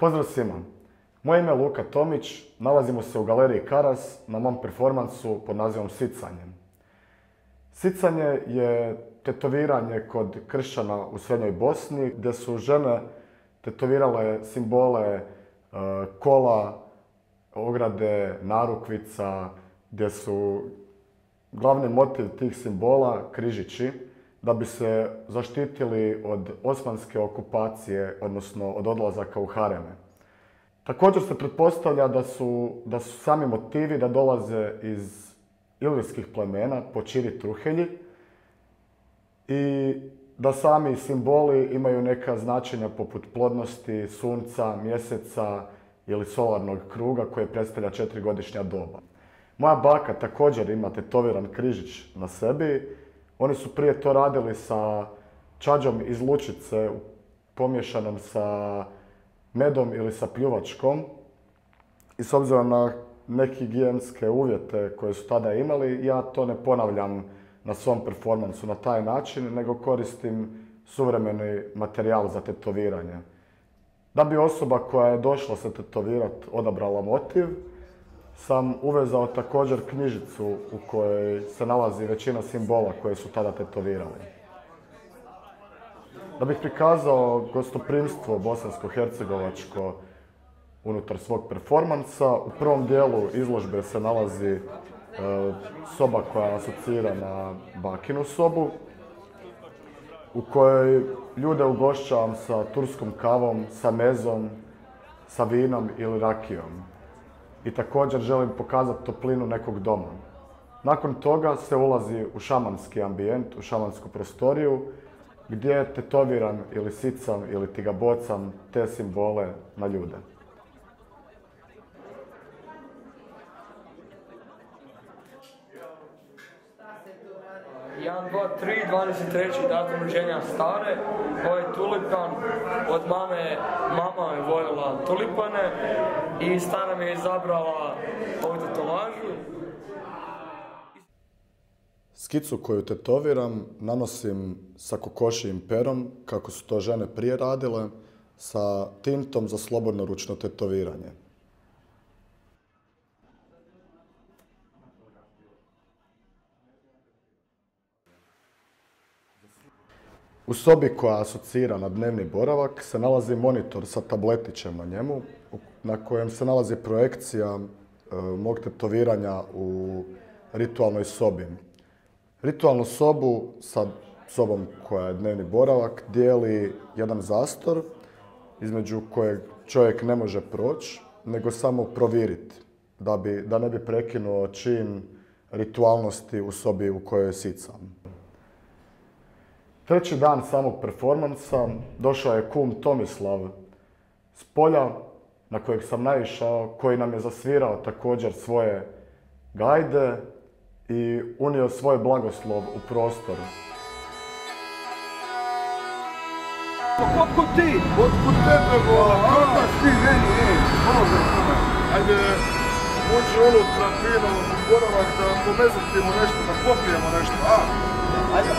Pozdrav svima. Moje ime je Luka Tomić, nalazimo se u galeriji Karas na mom performansu pod nazivom Sicanje. Sicanje je tetoviranje kod kršćana u Srednjoj Bosni gdje su žene tetovirale simbole e, kola, ograde, narukvica, gdje su glavni motiv tih simbola križići da bi se zaštitili od osmanske okupacije, odnosno od odlazaka u hareme. Također se pretpostavlja da su, da su sami motivi da dolaze iz ilirskih plemena, počiri truhelji, i da sami simboli imaju neka značenja poput plodnosti, sunca, mjeseca ili solarnog kruga koje predstavlja četiri doba. Moja baka također ima tetoviran križić na sebi. Oni su prije to radili sa čađom iz lučice pomješanom sa medom ili sa pljuvačkom. I s obzirom na neke higijenske uvjete koje su tada imali, ja to ne ponavljam na svom performansu na taj način, nego koristim suvremeni materijal za tetoviranje. Da bi osoba koja je došla se tetovirati odabrala motiv, sam uvezao također knjižicu u kojoj se nalazi većina simbola koje su tada tetovirali. Da bih prikazao gostoprimstvo bosansko-hercegovačko unutar svog performansa, u prvom dijelu izložbe se nalazi e, soba koja asocira na bakinu sobu, u kojoj ljude ugošćavam sa turskom kavom, sa mezom, sa vinom ili rakijom i također želim pokazati toplinu nekog doma. Nakon toga se ulazi u šamanski ambijent, u šamansku prostoriju, gdje tetoviram ili sicam ili ti ga bocam te simbole na ljude. 1, 2, 3, 23. datum rođenja stare, ovaj tulipan, od mame, mama tulipane i stara mi je izabrala ovu tetovažu. Skicu koju tetoviram nanosim sa kokošijim perom, kako su to žene prije radile, sa tintom za slobodno ručno tetoviranje. U sobi koja asocira na dnevni boravak se nalazi monitor sa tabletićem na njemu na kojem se nalazi projekcija e, mog tetoviranja u ritualnoj sobi. Ritualnu sobu sa sobom koja je dnevni boravak dijeli jedan zastor između kojeg čovjek ne može proći, nego samo proviriti, da, da ne bi prekinuo čin ritualnosti u sobi u kojoj sicam. Treći dan samog performansa došao je kum Tomislav s polja na kojeg sam naišao, koji nam je zasvirao također svoje gajde i unio svoj blagoslov u prostor. Otkud ti? Otkud tebe, vola? Kako ti meni, ej? Ajde, uđi unutra, fino, boravak da pomezutimo nešto, da popijemo nešto, a? Ajde,